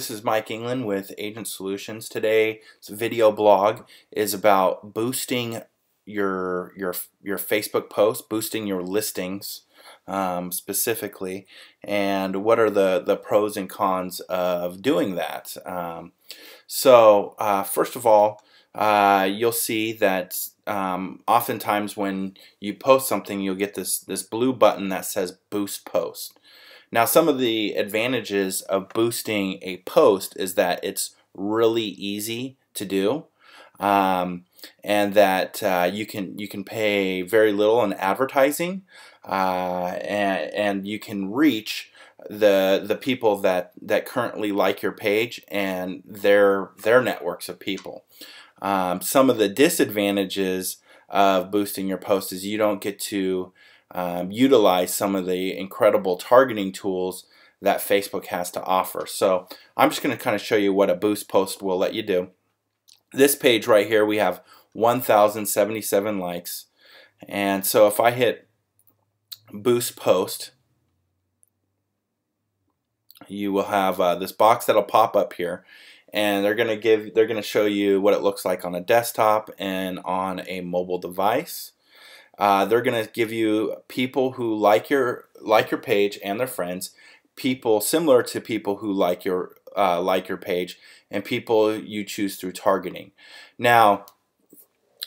This is Mike England with Agent Solutions. Today's video blog is about boosting your your your Facebook posts, boosting your listings um, specifically, and what are the the pros and cons of doing that. Um, so uh, first of all, uh, you'll see that um, oftentimes when you post something, you'll get this this blue button that says Boost Post. Now, some of the advantages of boosting a post is that it's really easy to do, um, and that uh, you can you can pay very little in advertising, uh, and and you can reach the the people that that currently like your page and their their networks of people. Um, some of the disadvantages of boosting your post is you don't get to um, utilize some of the incredible targeting tools that Facebook has to offer. So I'm just going to kind of show you what a boost post will let you do. This page right here, we have 1,077 likes. And so if I hit boost post, you will have uh, this box that'll pop up here and they're going to give they're going to show you what it looks like on a desktop and on a mobile device uh, they're going to give you people who like your like your page and their friends, people similar to people who like your uh, like your page, and people you choose through targeting. Now,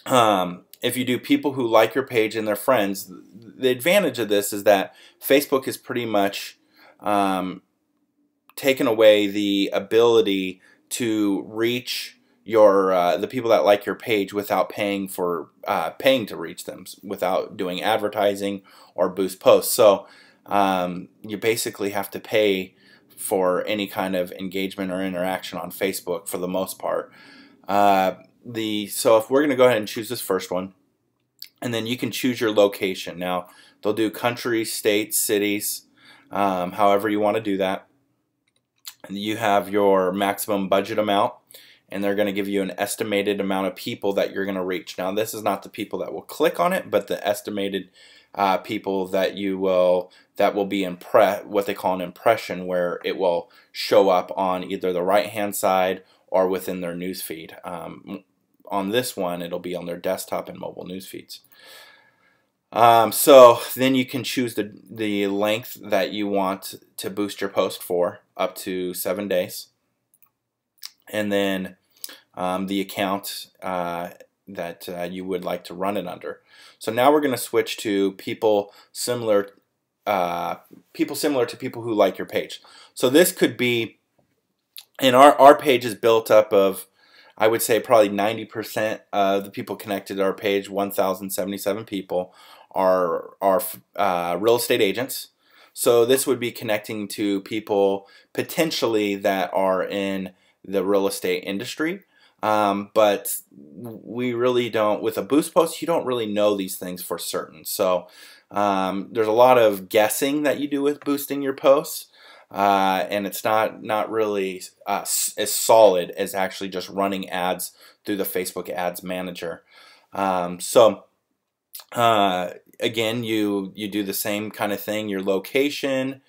um, if you do people who like your page and their friends, the advantage of this is that Facebook is pretty much um, taken away the ability to reach your uh, the people that like your page without paying for uh, paying to reach them without doing advertising or boost posts. So um, you basically have to pay for any kind of engagement or interaction on Facebook for the most part. Uh, the so if we're going to go ahead and choose this first one, and then you can choose your location. Now they'll do country, states, cities, um, however you want to do that. And you have your maximum budget amount and they're going to give you an estimated amount of people that you're going to reach. Now, this is not the people that will click on it, but the estimated uh, people that you will that will be impre- what they call an impression, where it will show up on either the right hand side or within their newsfeed. Um, on this one, it'll be on their desktop and mobile news feeds. Um, so then you can choose the, the length that you want to boost your post for, up to seven days. And then um, the account uh, that uh, you would like to run it under. So now we're going to switch to people similar uh, people similar to people who like your page. So this could be, and our, our page is built up of, I would say probably 90% of the people connected to our page, 1,077 people, are, are uh, real estate agents. So this would be connecting to people potentially that are in the real estate industry. Um, but we really don't, with a boost post, you don't really know these things for certain. So um, there's a lot of guessing that you do with boosting your posts. Uh, and it's not not really uh, as solid as actually just running ads through the Facebook Ads Manager. Um, so uh, again, you you do the same kind of thing: your location,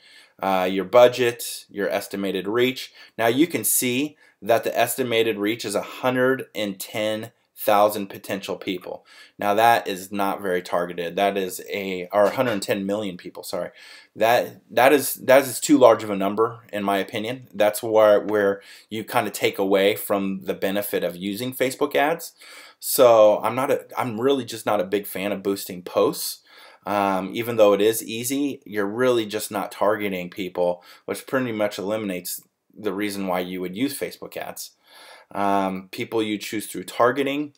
uh, your budget, your estimated reach. Now you can see that the estimated reach is 110,000 potential people. Now that is not very targeted. That is a or 110 million people. Sorry, that that is that is too large of a number in my opinion. That's where where you kind of take away from the benefit of using Facebook ads. So I'm not a I'm really just not a big fan of boosting posts. Um, even though it is easy, you're really just not targeting people, which pretty much eliminates the reason why you would use Facebook ads. Um, people you choose through targeting.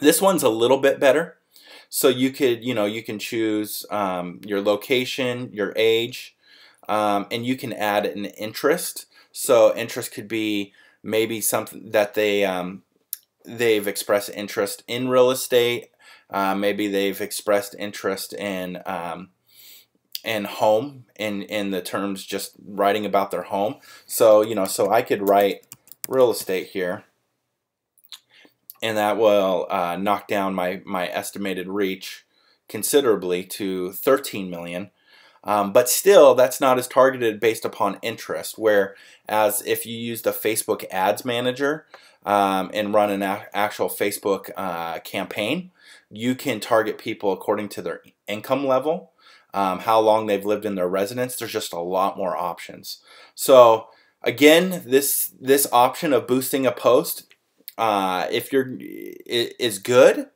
This one's a little bit better. So you could, you know, you can choose um, your location, your age, um, and you can add an interest. So interest could be maybe something that they um, they've expressed interest in real estate. Uh, maybe they've expressed interest in um, and home in in the terms just writing about their home. So you know, so I could write real estate here, and that will uh, knock down my my estimated reach considerably to 13 million. Um, but still, that's not as targeted based upon interest. Whereas if you use the Facebook Ads Manager um, and run an actual Facebook uh, campaign, you can target people according to their income level, um, how long they've lived in their residence. There's just a lot more options. So again, this this option of boosting a post, uh, if you're is good.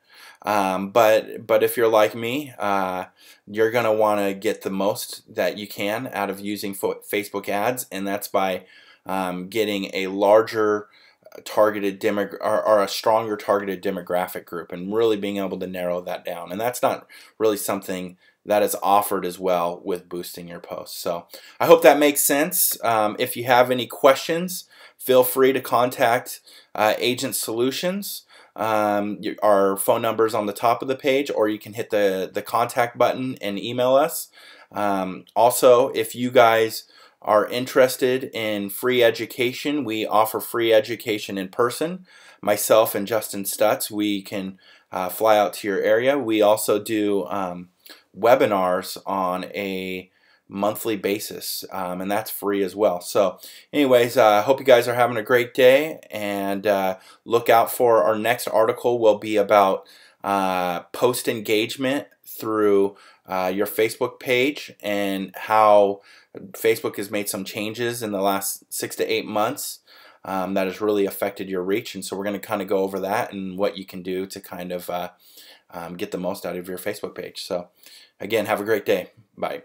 Um, but but if you're like me, uh, you're gonna want to get the most that you can out of using Facebook ads, and that's by um, getting a larger uh, targeted demo or, or, a stronger targeted demographic group, and really being able to narrow that down. And that's not really something that is offered as well with boosting your posts. So I hope that makes sense. Um, if you have any questions, feel free to contact uh, Agent Solutions. Um, our phone number is on the top of the page, or you can hit the, the contact button and email us. Um, also, if you guys are interested in free education, we offer free education in person. Myself and Justin Stutz, we can uh, fly out to your area. We also do um, webinars on a monthly basis, um, and that's free as well. So, anyways, I uh, hope you guys are having a great day, and uh, look out for our next article. Will be about uh, post engagement through uh, your Facebook page and how Facebook has made some changes in the last six to eight months. Um, that has really affected your reach, and so we're going to kind of go over that and what you can do to kind of uh, um, get the most out of your Facebook page. So, again, have a great day. Bye.